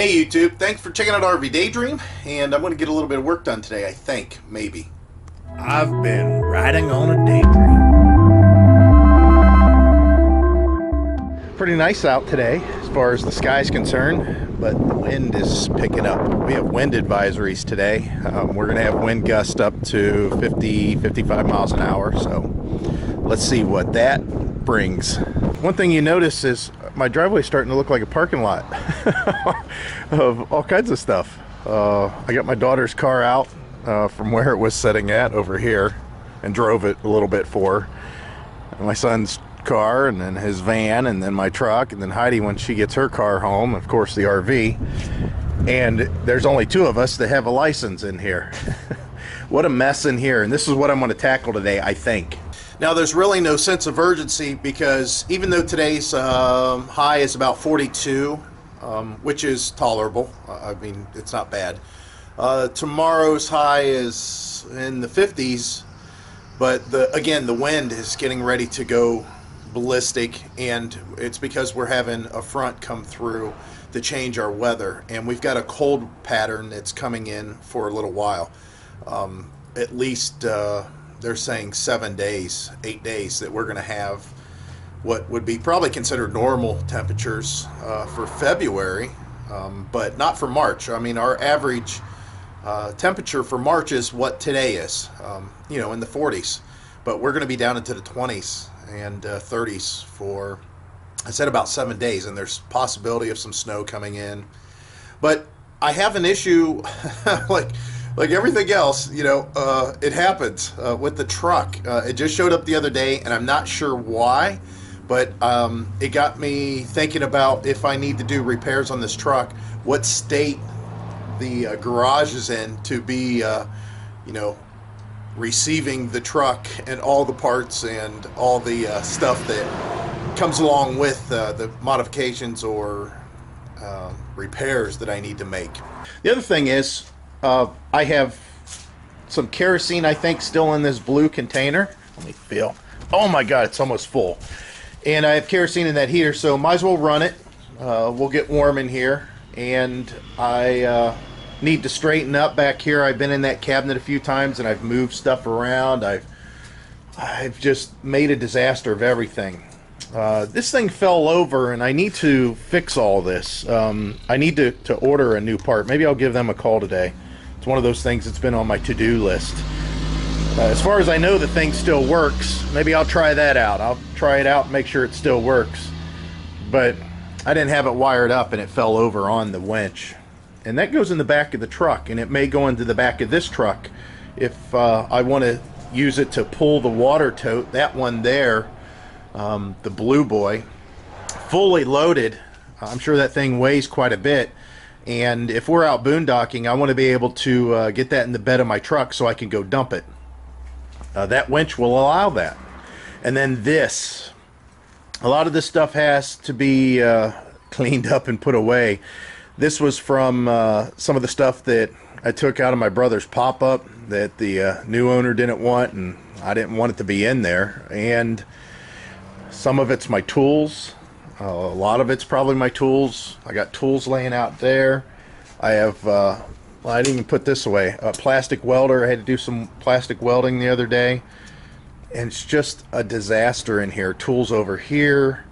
Hey YouTube, thanks for checking out RV Daydream, and I'm going to get a little bit of work done today, I think, maybe. I've been riding on a daydream. Pretty nice out today as far as the sky is concerned, but the wind is picking up. We have wind advisories today. Um, we're going to have wind gusts up to 50, 55 miles an hour, so let's see what that brings. One thing you notice is my driveway starting to look like a parking lot of all kinds of stuff. Uh, I got my daughter's car out uh, from where it was sitting at over here and drove it a little bit for her. And my son's car and then his van and then my truck and then Heidi when she gets her car home, of course the RV. And there's only two of us that have a license in here. what a mess in here. And this is what I'm going to tackle today, I think. Now, there's really no sense of urgency because even though today's um, high is about 42, um, which is tolerable, I mean, it's not bad. Uh, tomorrow's high is in the 50s, but the again, the wind is getting ready to go ballistic, and it's because we're having a front come through to change our weather, and we've got a cold pattern that's coming in for a little while. Um, at least. Uh, they're saying seven days, eight days that we're going to have what would be probably considered normal temperatures uh, for February, um, but not for March. I mean, our average uh, temperature for March is what today is, um, you know, in the 40s, but we're going to be down into the 20s and uh, 30s for, I said about seven days, and there's possibility of some snow coming in. But I have an issue, like, like everything else, you know, uh, it happens uh, with the truck. Uh, it just showed up the other day, and I'm not sure why, but um, it got me thinking about if I need to do repairs on this truck, what state the uh, garage is in to be, uh, you know, receiving the truck and all the parts and all the uh, stuff that comes along with the modifications or repairs that I need to make. The other thing is, uh, I have some kerosene, I think, still in this blue container. Let me feel. Oh my god, it's almost full. And I have kerosene in that heater, so might as well run it. Uh, we'll get warm in here. And I uh, need to straighten up back here. I've been in that cabinet a few times and I've moved stuff around. I've I've just made a disaster of everything. Uh, this thing fell over and I need to fix all this. Um, I need to, to order a new part. Maybe I'll give them a call today. It's one of those things that's been on my to-do list. Uh, as far as I know, the thing still works. Maybe I'll try that out. I'll try it out and make sure it still works. But I didn't have it wired up and it fell over on the winch. And that goes in the back of the truck, and it may go into the back of this truck if uh, I want to use it to pull the water tote. That one there, um, the Blue Boy, fully loaded. I'm sure that thing weighs quite a bit and if we're out boondocking, I want to be able to uh, get that in the bed of my truck so I can go dump it. Uh, that winch will allow that. And then this. A lot of this stuff has to be uh, cleaned up and put away. This was from uh, some of the stuff that I took out of my brother's pop up that the uh, new owner didn't want, and I didn't want it to be in there. And some of it's my tools uh, a lot of it's probably my tools. I got tools laying out there. I have, uh, well, I didn't even put this away. A plastic welder. I had to do some plastic welding the other day. And it's just a disaster in here. Tools over here.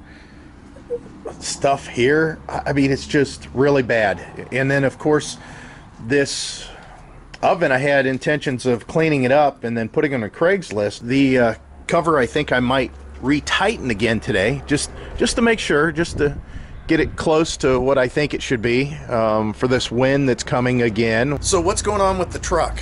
Stuff here. I mean, it's just really bad. And then, of course, this oven, I had intentions of cleaning it up and then putting it on a Craigslist. The uh, cover, I think I might retighten again today, just just to make sure, just to get it close to what I think it should be um, for this wind that's coming again. So what's going on with the truck?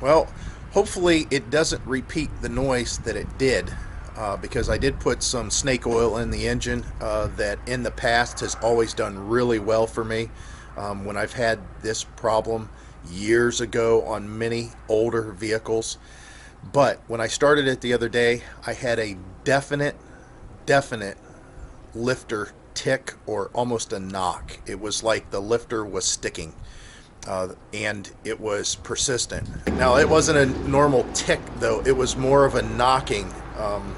Well, hopefully it doesn't repeat the noise that it did. Uh, because I did put some snake oil in the engine uh, that in the past has always done really well for me. Um, when I've had this problem years ago on many older vehicles, but when I started it the other day, I had a definite, definite lifter tick or almost a knock. It was like the lifter was sticking. Uh, and it was persistent. Now, it wasn't a normal tick, though. It was more of a knocking. Um,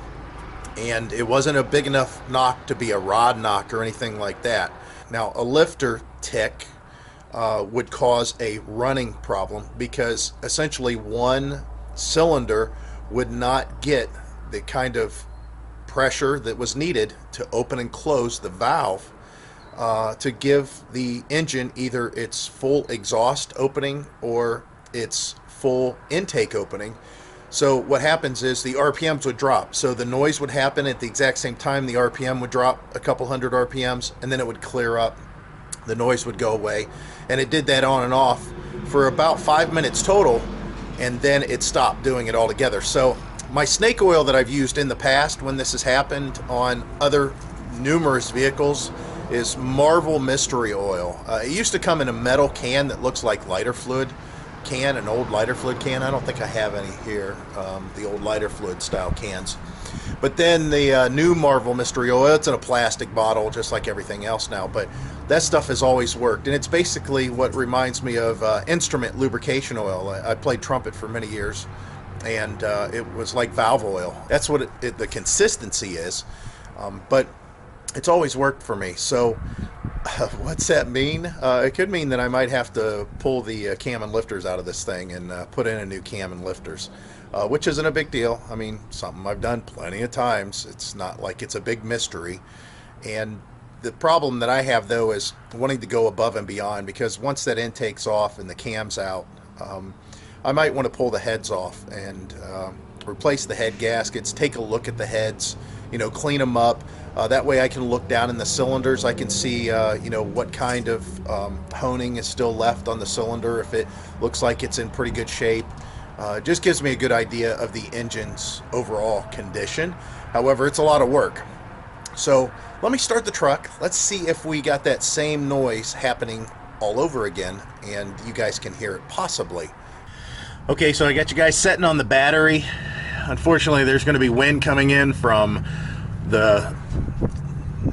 and it wasn't a big enough knock to be a rod knock or anything like that. Now, a lifter tick uh, would cause a running problem because essentially one cylinder would not get the kind of pressure that was needed to open and close the valve uh, to give the engine either its full exhaust opening or its full intake opening. So what happens is the RPMs would drop. So the noise would happen at the exact same time. The RPM would drop a couple hundred RPMs, and then it would clear up. The noise would go away, and it did that on and off for about five minutes total, and then it stopped doing it altogether. So my snake oil that I've used in the past when this has happened on other numerous vehicles is Marvel Mystery Oil. Uh, it used to come in a metal can that looks like lighter fluid can, an old lighter fluid can. I don't think I have any here, um, the old lighter fluid style cans. But then the uh, new Marvel Mystery Oil, it's in a plastic bottle just like everything else now. But that stuff has always worked. And it's basically what reminds me of uh, instrument lubrication oil. I, I, played trumpet for many years, and uh, it was like valve oil. That's what it, it, the consistency is. Um, but it's always worked for me. So, uh, what's that mean? Uh, it could mean that I might have to pull the uh, cam and lifters out of this thing and uh, put in a new cam and lifters, uh, which isn't a big deal. I mean, something I've done plenty of times. It's not like it's a big mystery. And the problem that I have though is wanting to go above and beyond because once that intake's off and the cam's out, um, I might want to pull the heads off and um, replace the head gaskets, take a look at the heads, you know, clean them up. Uh, that way I can look down in the cylinders. I can see, uh, you know, what kind of um, honing is still left on the cylinder, if it looks like it's in pretty good shape. Uh, just gives me a good idea of the engine's overall condition. However, it's a lot of work. So let me start the truck. Let's see if we got that same noise happening all over again and you guys can hear it possibly. Okay, so I got you guys setting on the battery. Unfortunately, there's going to be wind coming in from the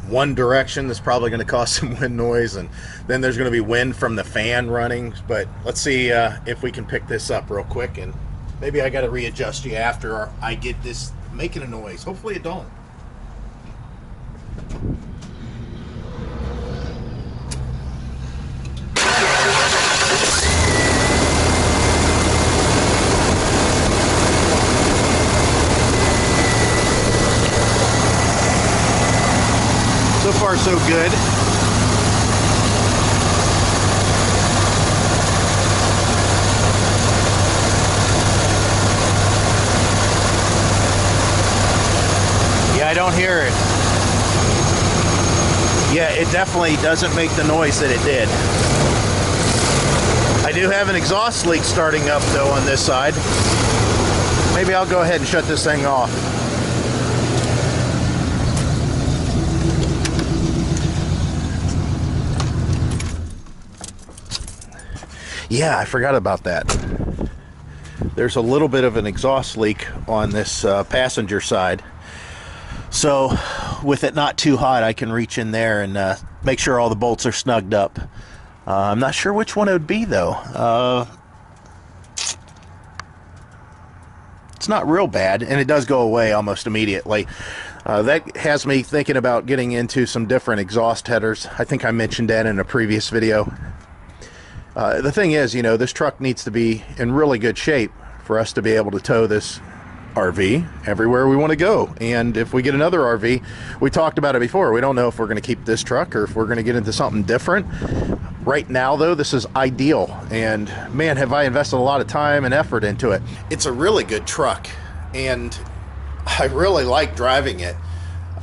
one direction that's probably going to cause some wind noise and then there's going to be wind from the fan running. But let's see uh, if we can pick this up real quick and maybe I got to readjust you after I get this making a noise. Hopefully it don't far so good. Yeah, I don't hear it. Yeah, it definitely doesn't make the noise that it did. I do have an exhaust leak starting up though on this side. Maybe I'll go ahead and shut this thing off. Yeah, I forgot about that. There's a little bit of an exhaust leak on this uh, passenger side. So with it not too hot, I can reach in there and uh, make sure all the bolts are snugged up. Uh, I'm not sure which one it would be though. Uh, it's not real bad and it does go away almost immediately. Uh, that has me thinking about getting into some different exhaust headers. I think I mentioned that in a previous video. Uh, the thing is, you know, this truck needs to be in really good shape for us to be able to tow this RV everywhere we want to go. And if we get another RV, we talked about it before. We don't know if we're going to keep this truck or if we're going to get into something different. Right now, though, this is ideal. And man, have I invested a lot of time and effort into it. It's a really good truck. And I really like driving it.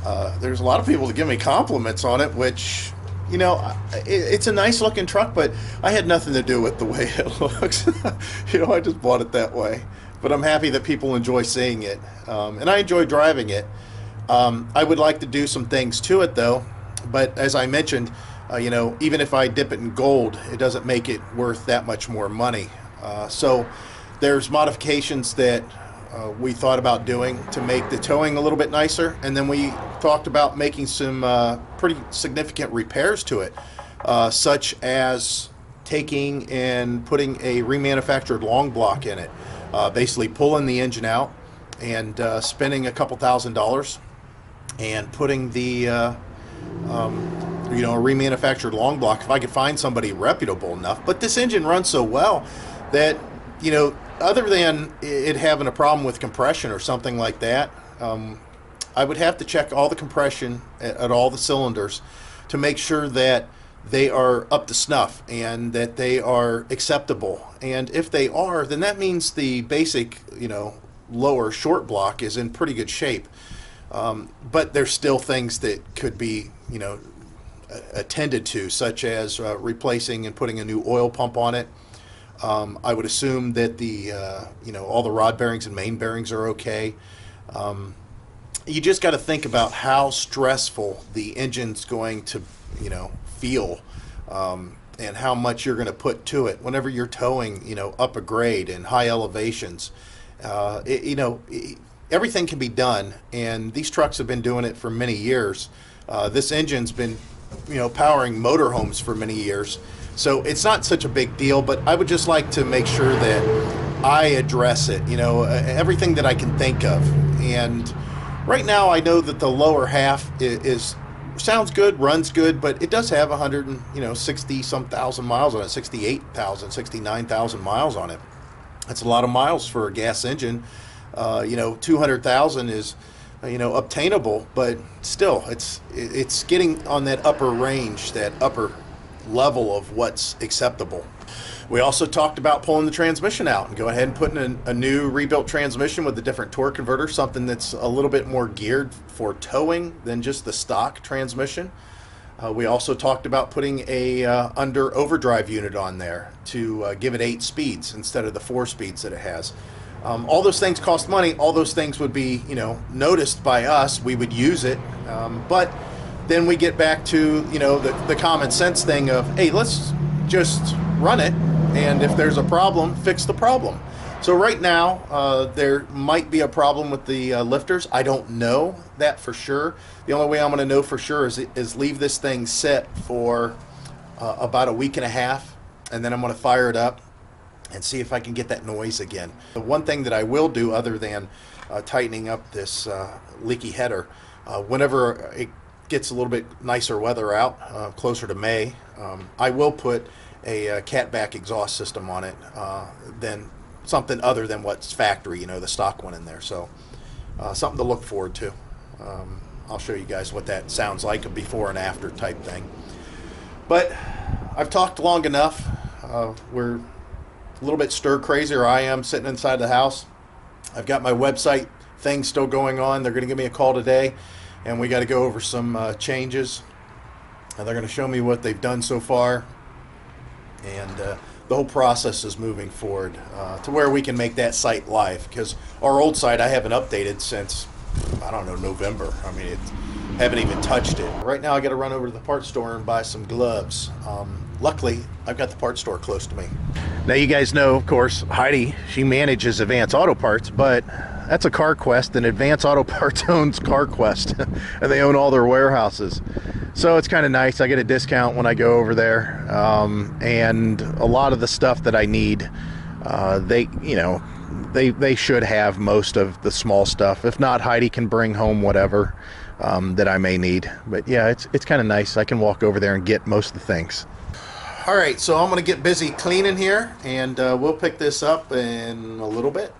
Uh, there's a lot of people that give me compliments on it, which you know, it's a nice looking truck, but I had nothing to do with the way it looks. you know, I just bought it that way. But I'm happy that people enjoy seeing it, um, and I enjoy driving it. Um, I would like to do some things to it, though. But as I mentioned, uh, you know, even if I dip it in gold, it doesn't make it worth that much more money. Uh, so there's modifications that uh, we thought about doing to make the towing a little bit nicer, and then we talked about making some uh, pretty significant repairs to it, uh, such as taking and putting a remanufactured long block in it, uh, basically pulling the engine out and uh, spending a couple thousand dollars and putting the uh, um, you know, a remanufactured long block if I could find somebody reputable enough. But this engine runs so well that, you know, other than it having a problem with compression or something like that, um, I would have to check all the compression at, at all the cylinders to make sure that they are up to snuff and that they are acceptable. And if they are, then that means the basic, you know, lower short block is in pretty good shape. Um, but there's still things that could be, you know, attended to, such as uh, replacing and putting a new oil pump on it. Um, I would assume that the, uh, you know, all the rod bearings and main bearings are okay. Um, you just got to think about how stressful the engine's going to, you know, feel um, and how much you're going to put to it whenever you're towing, you know, up a grade and high elevations. Uh, it, you know, it, everything can be done, and these trucks have been doing it for many years. Uh, this engine's been, you know, powering motorhomes for many years, so it's not such a big deal. But I would just like to make sure that I address it. You know, uh, everything that I can think of, and right now I know that the lower half is, is sounds good, runs good, but it does have 100 and, you know, 60 some thousand miles on it, 68,000, 69,000 miles on it. That's a lot of miles for a gas engine. Uh, you know, 200,000 is, you know, obtainable, but still, it's it's getting on that upper range, that upper level of what's acceptable. We also talked about pulling the transmission out and go ahead and putting in a new rebuilt transmission with a different torque converter, something that's a little bit more geared for towing than just the stock transmission. Uh, we also talked about putting a uh, under overdrive unit on there to uh, give it eight speeds instead of the four speeds that it has. Um, all those things cost money. All those things would be, you know, noticed by us. We would use it, um, but then we get back to, you know, the, the common sense thing of, hey, let's just run it and if there's a problem, fix the problem. So right now, uh, there might be a problem with the uh, lifters. I don't know that for sure. The only way I'm going to know for sure is, is leave this thing set for uh, about a week and a half, and then I'm going to fire it up and see if I can get that noise again. The one thing that I will do, other than uh, tightening up this uh, leaky header, uh, whenever it gets a little bit nicer weather out, closer to May, um, I will put a, a catback exhaust system on it uh, than something other than what's factory, you know, the stock one in there. So uh, something to look forward to. Um, I'll show you guys what that sounds like a before and after type thing. But I've talked long enough. Uh, we're a little bit stir crazy, or I am sitting inside the house. I've got my website thing still going on. They're going to give me a call today, and we got to go over some uh, changes. And they're going to show me what they've done so far, and uh, the whole process is moving forward uh, to where we can make that site live. Because our old site I haven't updated since I don't know November. I mean, it, haven't even touched it. Right now, I got to run over to the parts store and buy some gloves. Um, luckily, I've got the parts store close to me. Now, you guys know, of course, Heidi. She manages Advance Auto Parts, but that's a CarQuest, and Advance Auto Parts owns CarQuest, and they own all their warehouses so it's kind of nice. I get a discount when I go over there, um, and a lot of the stuff that I need, uh, they you know, they they should have most of the small stuff. If not, Heidi can bring home whatever um, that I may need. But yeah, it's it's kind of nice. I can walk over there and get most of the things. All right, so I'm gonna get busy cleaning here, and uh, we'll pick this up in a little bit.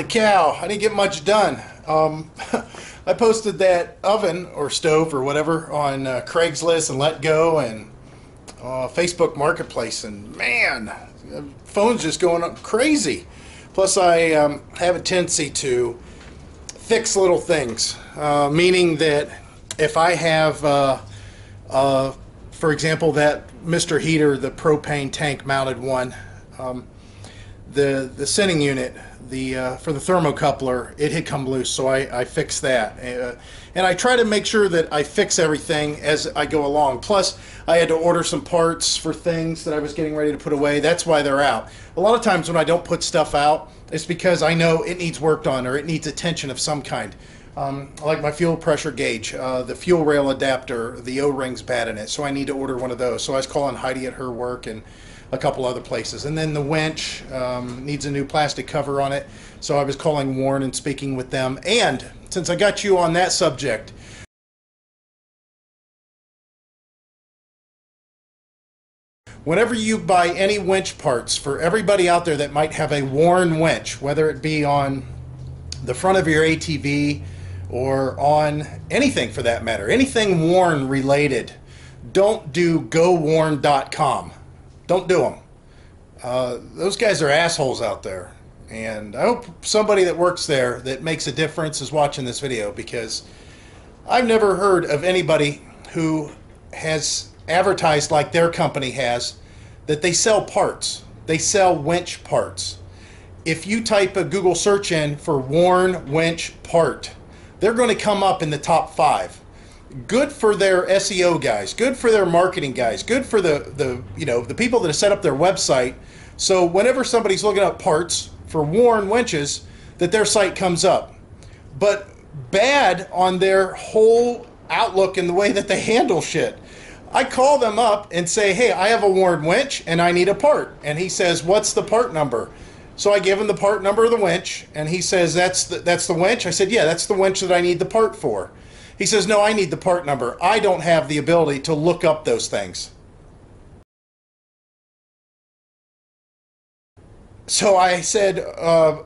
Holy cow, I didn't get much done. Um, I posted that oven or stove or whatever on uh, Craigslist and Let Go and uh, Facebook Marketplace, and man, phone's just going up crazy. Plus, I um, have a tendency to fix little things, uh, meaning that if I have, uh, uh, for example, that Mr. Heater, the propane tank mounted one, um, the the sending unit the uh, for the thermocoupler it had come loose so I, I fixed that. Uh, and I try to make sure that I fix everything as I go along. Plus I had to order some parts for things that I was getting ready to put away. That's why they're out. A lot of times when I don't put stuff out it's because I know it needs worked on or it needs attention of some kind. Um, like my fuel pressure gauge uh, the fuel rail adapter the o-rings bad in it so I need to order one of those. So I was calling Heidi at her work and a couple other places. And then the winch um, needs a new plastic cover on it. So I was calling Warn and speaking with them. And since I got you on that subject, whenever you buy any winch parts for everybody out there that might have a Warn winch, whether it be on the front of your ATV or on anything for that matter, anything Warn related, don't do gowarn.com. Don't do them. Uh, those guys are assholes out there. And I hope somebody that works there that makes a difference is watching this video because I've never heard of anybody who has advertised like their company has that they sell parts. They sell winch parts. If you type a Google search in for Warn winch part, they're going to come up in the top five good for their SEO guys, good for their marketing guys, good for the the you know the people that have set up their website. So whenever somebody's looking up parts for Warn winches, that their site comes up. But bad on their whole outlook and the way that they handle shit. I call them up and say, "Hey, I have a Warn winch and I need a part." And he says, "What's the part number?" So I give him the part number of the winch, and he says, "That's the, that's the winch." I said, "Yeah, that's the winch that I need the part for." He says, No, I need the part number. I don't have the ability to look up those things. So I said, uh,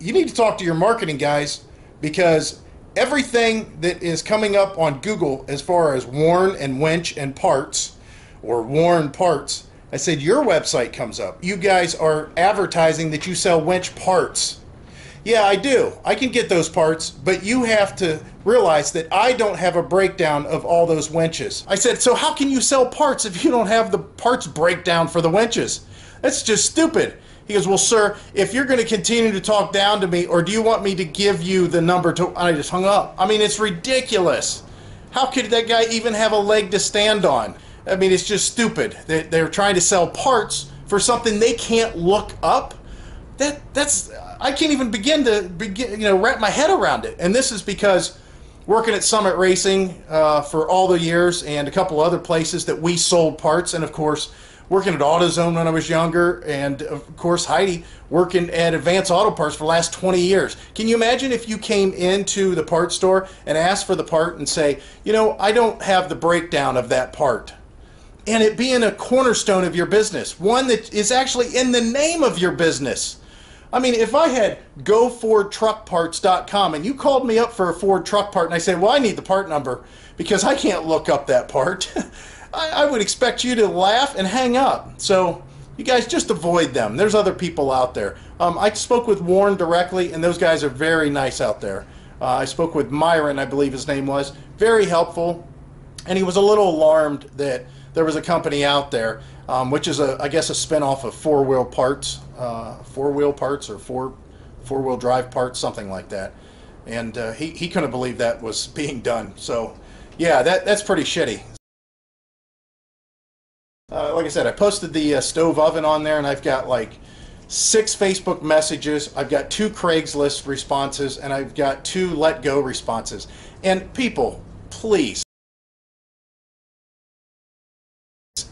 You need to talk to your marketing guys because everything that is coming up on Google as far as Warn and Winch and parts or Warn parts, I said, Your website comes up. You guys are advertising that you sell winch parts. Yeah, I do. I can get those parts, but you have to realize that I don't have a breakdown of all those winches. I said, so how can you sell parts if you don't have the parts breakdown for the winches? That's just stupid. He goes, well, sir, if you're going to continue to talk down to me, or do you want me to give you the number to... I just hung up. I mean, it's ridiculous. How could that guy even have a leg to stand on? I mean, it's just stupid. That they're trying to sell parts for something they can't look up. That That's I can't even begin to begin, you know, wrap my head around it. And this is because working at Summit Racing uh, for all the years and a couple other places that we sold parts, and of course working at AutoZone when I was younger, and of course Heidi working at Advance Auto Parts for the last 20 years. Can you imagine if you came into the parts store and asked for the part and say, you know, I don't have the breakdown of that part? And it being a cornerstone of your business, one that is actually in the name of your business. I mean, if I had GoFordTruckParts.com and you called me up for a Ford truck part and I said, well, I need the part number because I can't look up that part, I, I, would expect you to laugh and hang up. So you guys just avoid them. There's other people out there. Um, I spoke with Warn directly, and those guys are very nice out there. Uh, I spoke with Myron, I believe his name was, very helpful, and he was a little alarmed that there was a company out there, um, which is a, I guess, a spinoff of Four Wheel Parts uh, four wheel parts or four four wheel drive parts, something like that. And uh, he he couldn't believe that was being done. So yeah, that that's pretty shitty. Uh, like I said, I posted the uh, stove oven on there, and I've got like six Facebook messages. I've got two Craigslist responses, and I've got two Let Go responses. And people, please,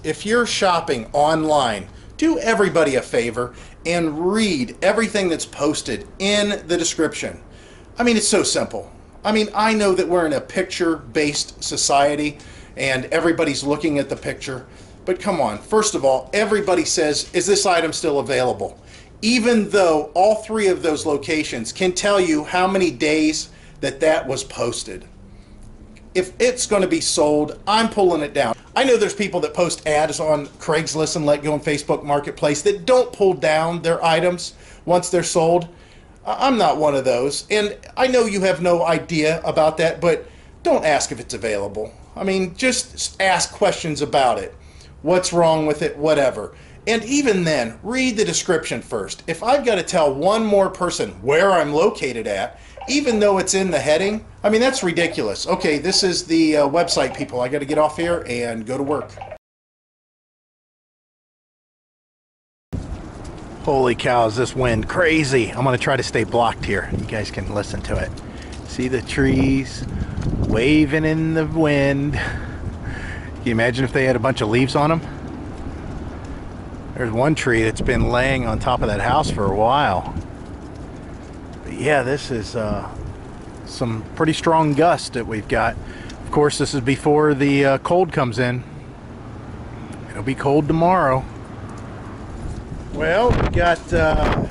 if you're shopping online do everybody a favor and read everything that's posted in the description. I mean, it's so simple. I mean, I know that we're in a picture based society and everybody's looking at the picture, but come on. First of all, everybody says, Is this item still available? even though all three of those locations can tell you how many days that that was posted. If it's going to be sold, I'm pulling it down. I know there's people that post ads on Craigslist and Let Go and Facebook Marketplace that don't pull down their items once they're sold. I'm not one of those. And I know you have no idea about that, but don't ask if it's available. I mean, just ask questions about it. What's wrong with it? Whatever. And even then, read the description first. If I've got to tell one more person where I'm located at, even though it's in the heading, I mean, that's ridiculous. Okay, this is the uh, website, people. I got to get off here and go to work. Holy cow, is this wind crazy? I'm going to try to stay blocked here. You guys can listen to it. See the trees waving in the wind. Can you imagine if they had a bunch of leaves on them? There's one tree that's been laying on top of that house for a while. Yeah, this is uh, some pretty strong gust that we've got. Of course, this is before the uh, cold comes in. It'll be cold tomorrow. Well, we got uh,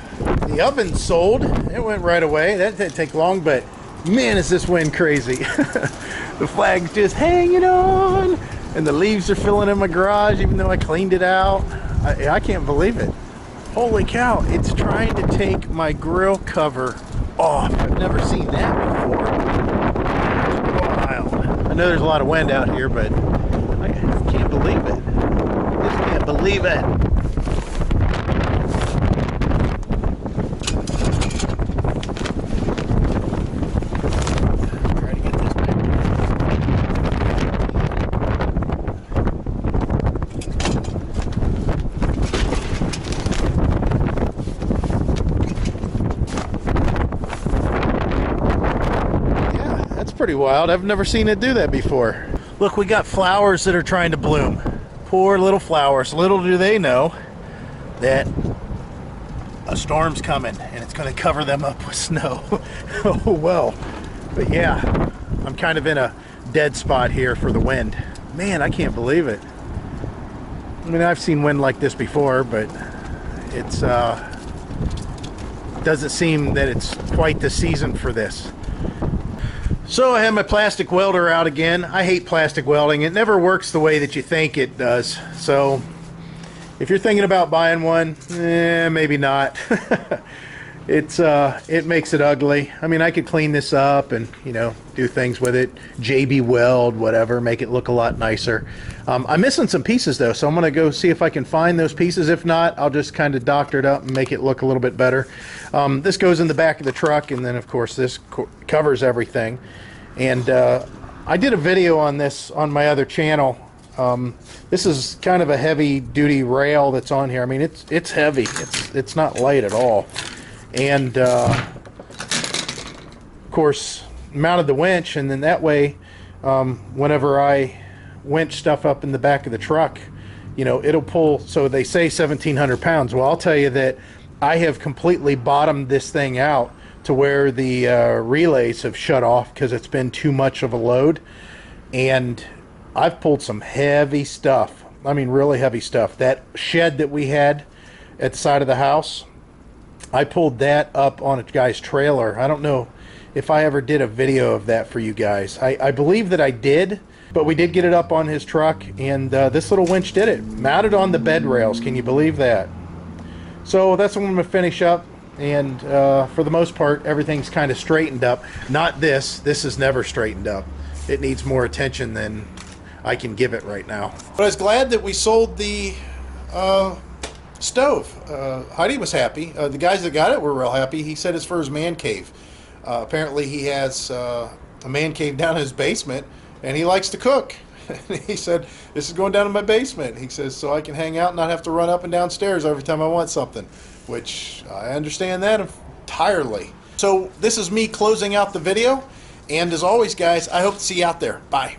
the oven sold. It went right away. That didn't take long, but man, is this wind crazy. the flag's just hanging on, and the leaves are filling in my garage, even though I cleaned it out. I, I can't believe it. Holy cow, it's trying to take my grill cover off. I've never seen that before. wild. I know there's a lot of wind out here, but I can't believe it. I Just can't believe it. Pretty wild. I've never seen it do that before. Look, we got flowers that are trying to bloom. Poor little flowers. Little do they know that a storm's coming and it's going to cover them up with snow. oh well. But yeah, I'm kind of in a dead spot here for the wind. Man, I can't believe it. I mean, I've seen wind like this before, but it's uh doesn't seem that it's quite the season for this. So I have my plastic welder out again. I hate plastic welding. It never works the way that you think it does. So if you're thinking about buying one, eh, maybe not. it's uh, it makes it ugly. I mean, I could clean this up and you know do things with it. JB Weld, whatever, make it look a lot nicer. Um, I'm missing some pieces though, so I'm gonna go see if I can find those pieces. If not, I'll just kind of doctor it up and make it look a little bit better. Um, this goes in the back of the truck, and then of course this co covers everything. And uh, I did a video on this on my other channel. Um, this is kind of a heavy duty rail that's on here. I mean, it's it's heavy. It's it's not light at all. And uh, of course, mounted the winch, and then that way, um, whenever I winch stuff up in the back of the truck, you know, it'll pull. So they say 1,700 pounds. Well, I'll tell you that I have completely bottomed this thing out to where the uh, relays have shut off because it's been too much of a load. And I've pulled some heavy stuff. I mean, really heavy stuff. That shed that we had at the side of the house, I pulled that up on a guy's trailer. I don't know if I ever did a video of that for you guys. I, I believe that I did, but we did get it up on his truck, and uh, this little winch did it. Mounted on the bed rails. Can you believe that? So that's what I'm going to finish up and uh, for the most part everything's kind of straightened up not this this is never straightened up it needs more attention than I can give it right now but I was glad that we sold the uh, stove uh, Heidi was happy uh, the guys that got it were real happy he said it's for his man cave uh, apparently he has uh, a man cave down in his basement and he likes to cook he said, This is going down in my basement. He says, So I can hang out and not have to run up and down stairs every time I want something which I understand that entirely. So this is me closing out the video. And as always, guys, I hope to see you out there. Bye.